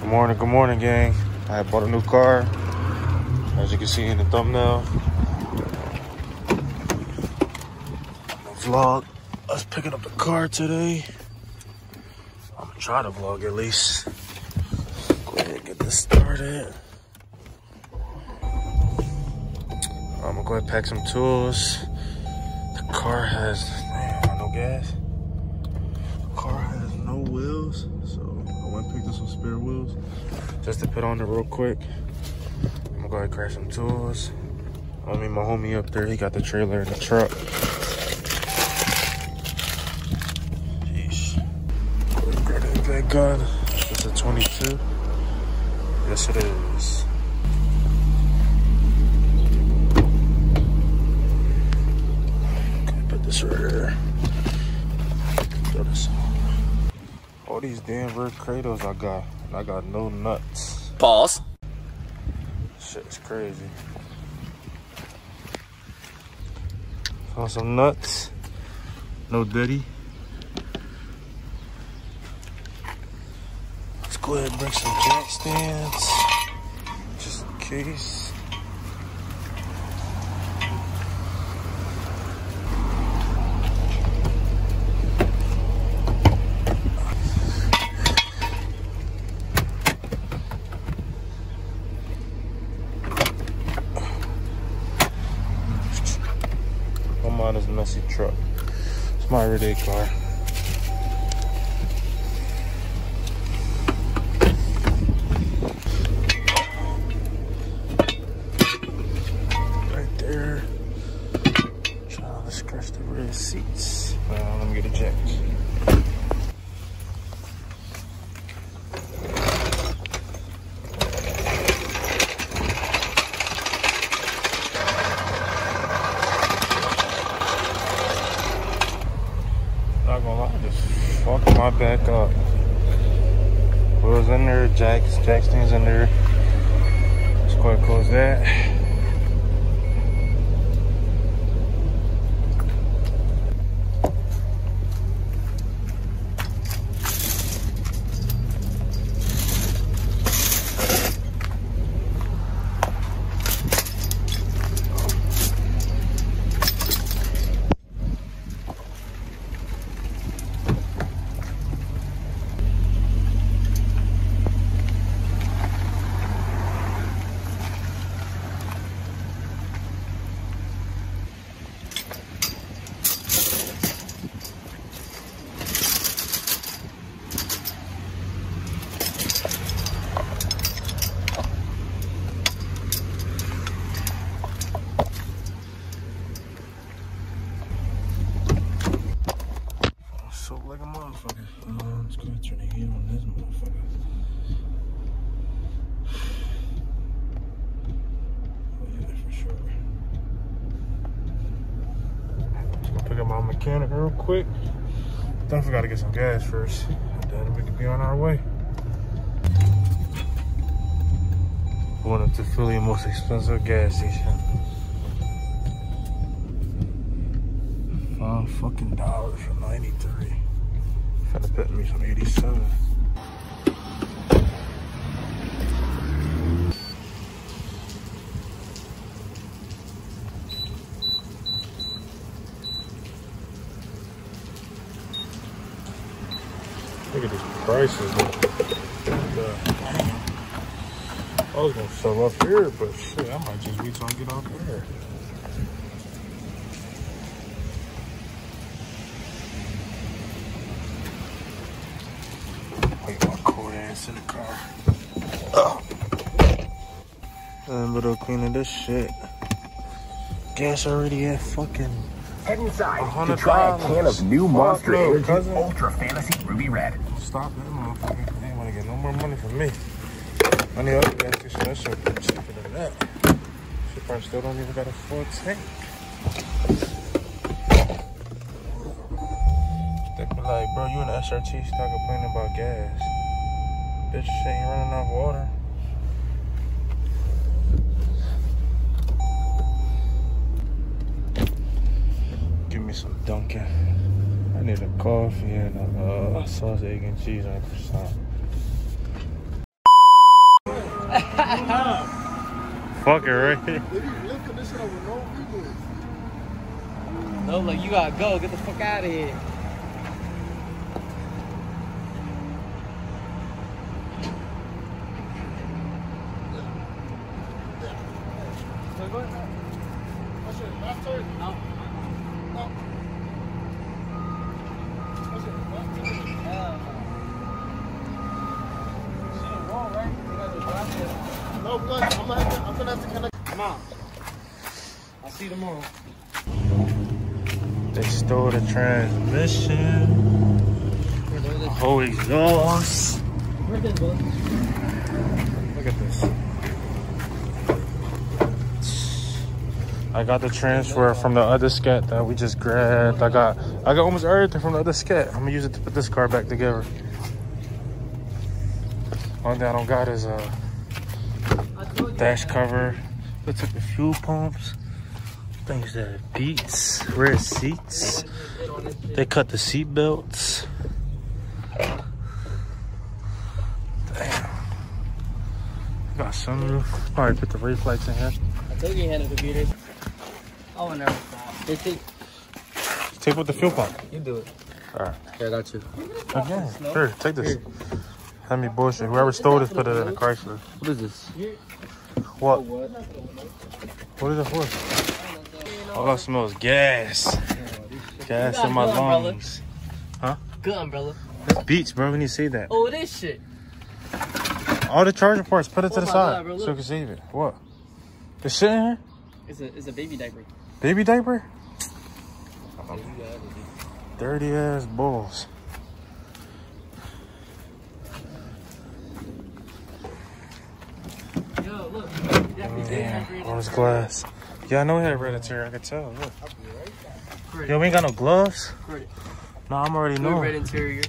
Good morning, good morning, gang. I bought a new car, as you can see in the thumbnail. Vlog us picking up the car today. I'm gonna try to vlog at least. Go ahead and get this started. I'm gonna go ahead and pack some tools. The car has no gas. The car has no wheels, I up some spare wheels just to put on it real quick. I'm gonna go ahead and grab some tools. I'll meet my homie up there. He got the trailer and the truck. Jeez. Grab that gun. It's a 22. Yes, it is. Put this right here. Throw this. All these damn red cradles I got. and I got no nuts. Pause. Shit is crazy. Found some nuts. No diddy. Let's go ahead and bring some jack stands. Just in case. Don't mind this messy truck. It's my everyday car. Right there. Trying to scratch the rear seats. Uh, let me get a jack. Not gonna lie, just fucked my back up. Wheels in there, jacks, jack stands in there. Let's go ahead and close that. So like a motherfucker. Uh, I'm just gonna turn the heat on this motherfucker. Oh yeah, for sure. Just gonna pick up my mechanic real quick. Then we gotta get some gas first. Then we can be on our way. Going up to Philly, most expensive gas station. Five fucking dollars for 93. Finna put me some 87. Look at these prices. Damn. I was gonna sell up here, but shit, I might just wait till I get out there. Wait my cold ass in the car. Oh. A little cleaning this shit. Gas already at fucking. Head inside to try a can of new Monster no, Energy cousin. Ultra Fantasy Ruby Red. Stop that motherfucker. They ain't wanna get no more money from me. Any other gas station, that shit cheaper than that. Shit probably still don't even got a full tank. They be like, bro, you in the SRT, start complaining about gas. Bitch, shit ain't running off water. Give me some Dunkin'. I need a coffee and a uh, sausage, egg, and cheese on a croissant. Fuck it, right? They be lifting this shit no reason. No, like you gotta go. Get the fuck out of here. That shit left turn. No. No. That shit left turn. No, blood. I'm gonna have to, I'm gonna have to connect. Come on. I'll see you tomorrow. They stole the transmission. Whole exhaust. Where's this, bro? Look at this. I got the transfer from the other scat that we just grabbed. I got I got almost everything from the other scat. I'm gonna use it to put this car back together. Only thing I don't got is a dash cover. They took the fuel pumps. Things that beats, rear seats. They cut the seat belts. Damn. Got sunroof. Probably put the brake lights in here. I told you you had a computer. I will never stop. They think Take with the fuel pump. you do it. Alright. Here, I got you. Okay. Here, take this. Let me bullshit. Whoever stole this, put it in the Chrysler. What is this? What? What? What is it for? All I smell is gas. Gas in my Good umbrella. lungs. Good umbrella. It's beats, bro. When you see that. Oh, this shit. All the charger parts, put it to Oh the side God, bro, so you can save it. What? The shit in here? It's a it's a baby diaper. Baby diaper? Oh, you got it. Dirty ass balls. Yo, look. you definitely did Damn, have all this glass. Yeah, I know he had hereditary. I could tell. Look. Pretty. Yo, we ain't got no gloves. Pretty. No, I'm already Good knowing. red interior.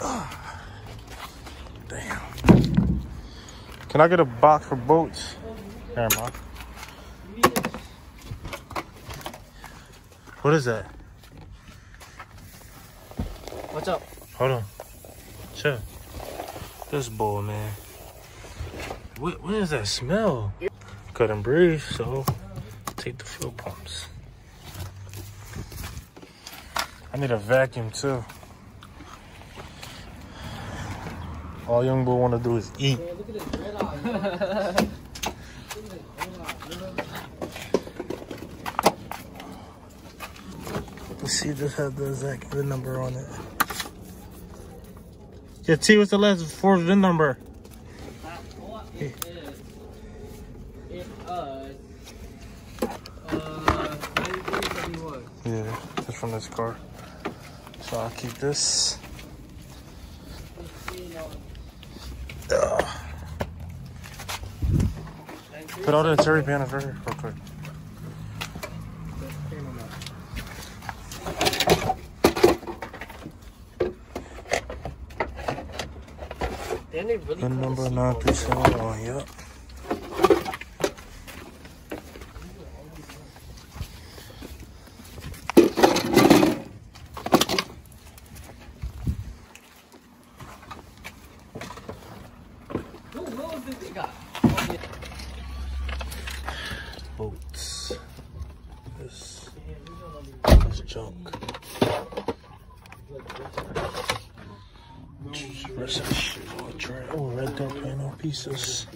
Damn. Can I get a box for boats? Here, ma. What is that? What's up? Hold on. Chill. This bull, man. What, what is that smell? Couldn't breathe, so take the fuel pumps. I need a vacuum too. All young boy want to do is eat. look at this red eye. Let's see if this has the exact VIN number on it. Yeah, T, what's the last four VIN number? What it is? It uh uh 9371. Yeah, it's from this car. So I'll keep this. Ugh. Put all the cherry pan in here real quick. Really number the seatbelt 9371, yep. there. Who knows this they got? Boats. This, this junk. Where's that shit? Oh, try- Oh, red door pieces.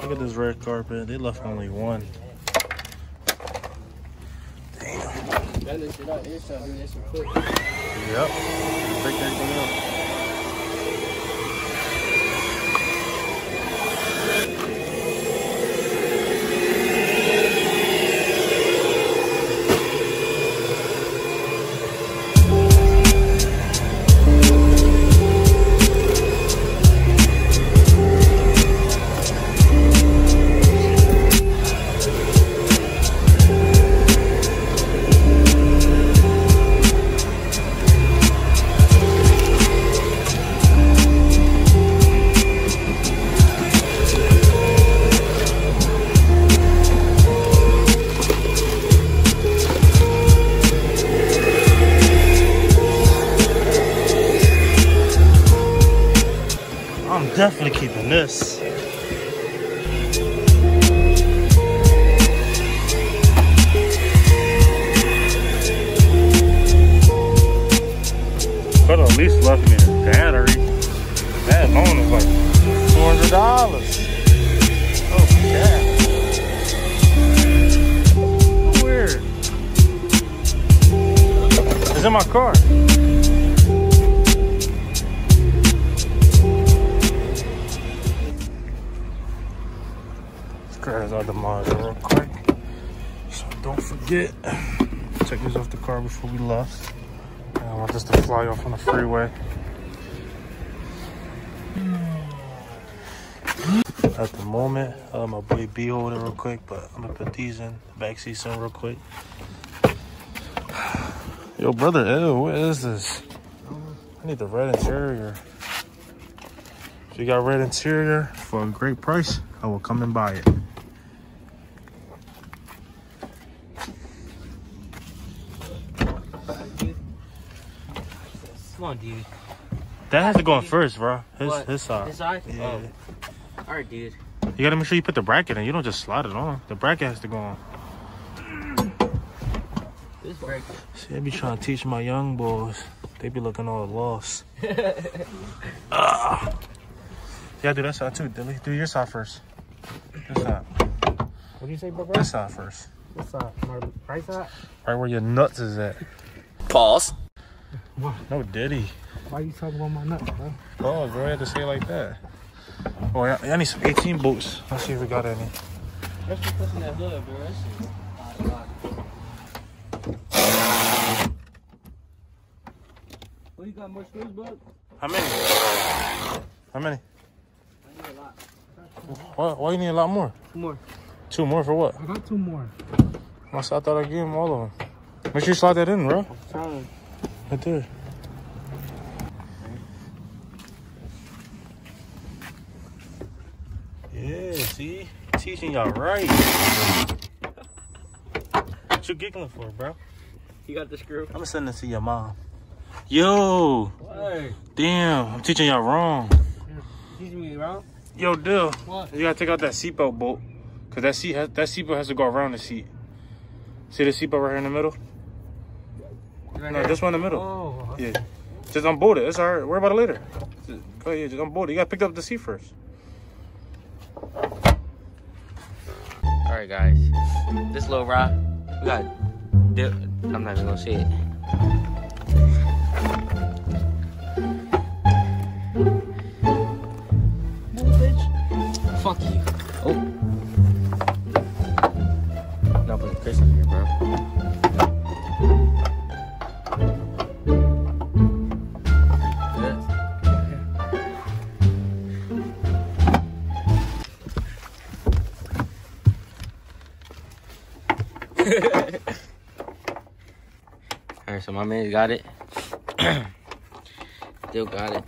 Look at this red carpet. They left only one. Damn. Out definitely keeping this. Could at least left me a battery. That alone is like two hundred dollars. Oh yeah. Weird. It's in my car. Grab out the monitor real quick. So don't forget, check this off the car before we left. I don't want this to fly off on the freeway. At the moment, uh, my boy B holding real quick, but I'm gonna put these in the back seat soon real quick. Yo, brother, ew, what is this? I need the red interior. If you got red interior for a great price, I will come and buy it. Come on, dude. That has to go in first, bro. His What? his side. This side? Yeah. Oh. All right, dude. You gotta make sure you put the bracket in. You don't just slide it on. The bracket has to go on. This bracket. See, I be trying to teach my young boys. They be looking all lost. Ah. Yeah, do that side too. Dilly. Do your side first. This side. What do you say, bro? This side first. This side. My right side? Right where your nuts is at. Pause. No diddy. Why you talking about my nuts, bro? Oh, bro, you had to say it like that. Oh, yeah, I need some 18 boots. Let's see if we got any. That's just pushing that hood, bro. Well, you got more screws, bud? How many? How many? I need a lot. Why, why you need a lot more? Two more. Two more for what? I got two more. I thought I gave him all of them. Make sure you slide that in, bro. Trying Right there. Yeah, see? Teaching y'all right. What you giggling for, bro? You got the screw? I'm gonna send this to your mom. Yo, Hey. damn, I'm teaching y'all wrong. Teach me, bro. Yo, Dill, What? you gotta take out that seatbelt bolt. Cause that seat has, that seatbelt has to go around the seat. See the seatbelt right here in the middle? Right No, this one in the middle. Oh. Yeah. Just unbolt it. It's alright. Worry about it later. Just, go ahead, just unbolt it. You gotta pick up the seat first. All right, guys. This little rod, we got. Dip. I'm not even gonna see it. All right, so my man got it. Still got it.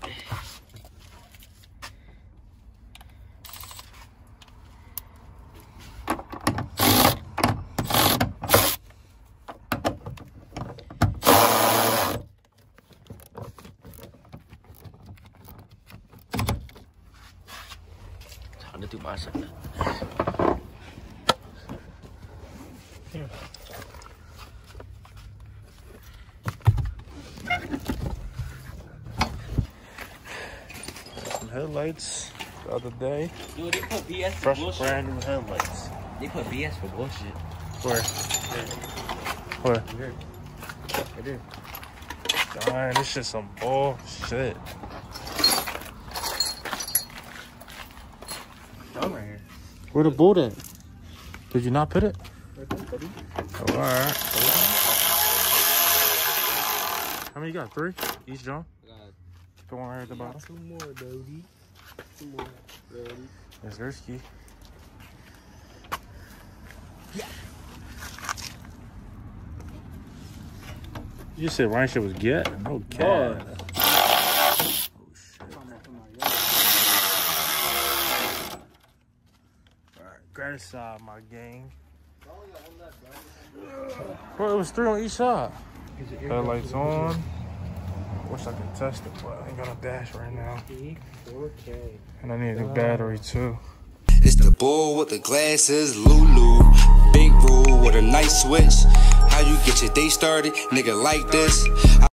Time to do my. Headlights the other day. Dude, they put BS for Fresh bullshit. brand new headlights. They put BS for bullshit. Where? Where? They do. Darn, this shit some bullshit. Dog right here. Where the bolt at? Did you not put it? Oh, alright. How many you got? Three? Each John? The one right at the bottom. Two more, Dodie. Two more, Dodie. It's risky. You said Ryan shit was get? No cat. Oh, grab this side, my gang. Bro, it was three on each side. Headlights on. Wish I could test it, but I ain't got a dash right now. Big 4K. And I need a new battery too. It's the bull with the glasses, Lulu. Big rule with a nice switch. How you get your day started, nigga, like this?